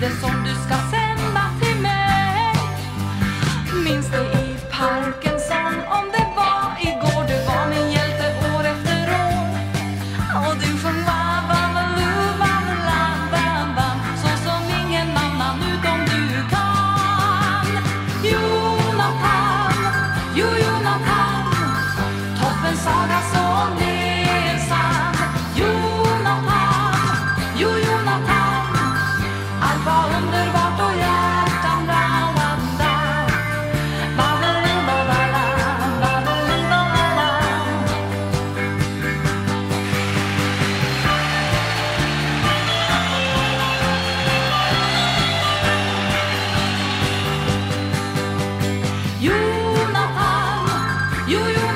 det som du ska sända till mig. Minns du i parken som om det var igår. Du var min hjälte år efter år. Och du sjöng va-va-va-lu-va-la-va-va Så som ingen annan utom du. kan You, you.